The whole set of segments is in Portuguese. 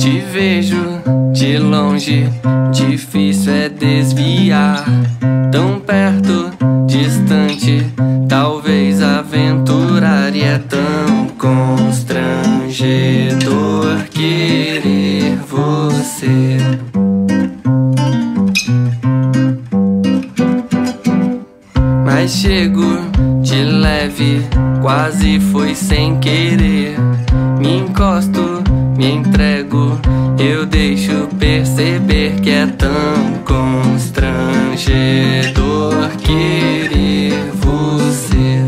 Te vejo de longe, difícil é desviar. Tão perto, distante, talvez aventuraria é tão constrangedor querer você. Mas chego de leve, quase foi sem querer. Me encosta que é tão constrangedor querer você.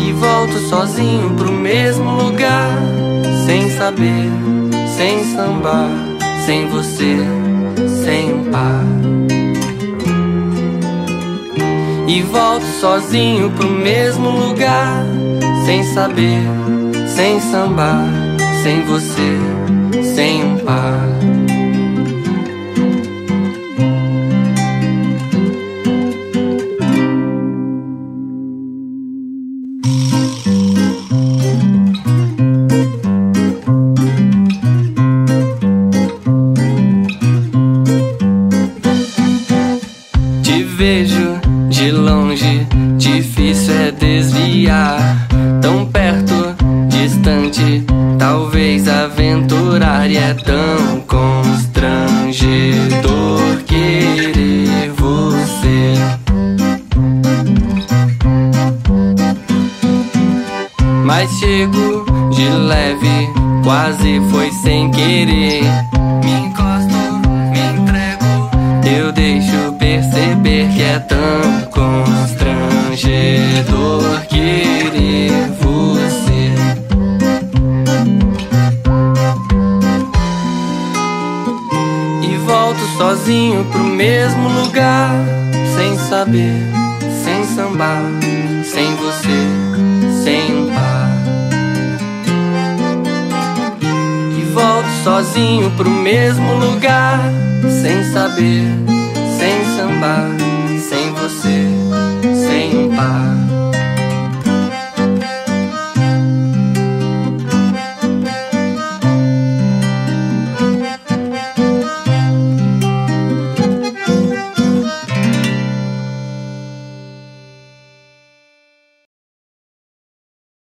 E volto sozinho pro mesmo lugar, sem saber, sem sambar, sem você, sem par. E volto sozinho pro mesmo lugar, sem saber, sem sambar, sem você, sem um par. Te vejo de longe, difícil é desviar. Aventurar. E é tão constrangedor querer você. Mas chego de leve, quase foi sem querer. Me encosto, me entrego, eu deixo perceber que é tão constrangedor querer volto sozinho pro mesmo lugar, sem saber, sem sambar, sem você, sem um par. E volto sozinho pro mesmo lugar, sem saber,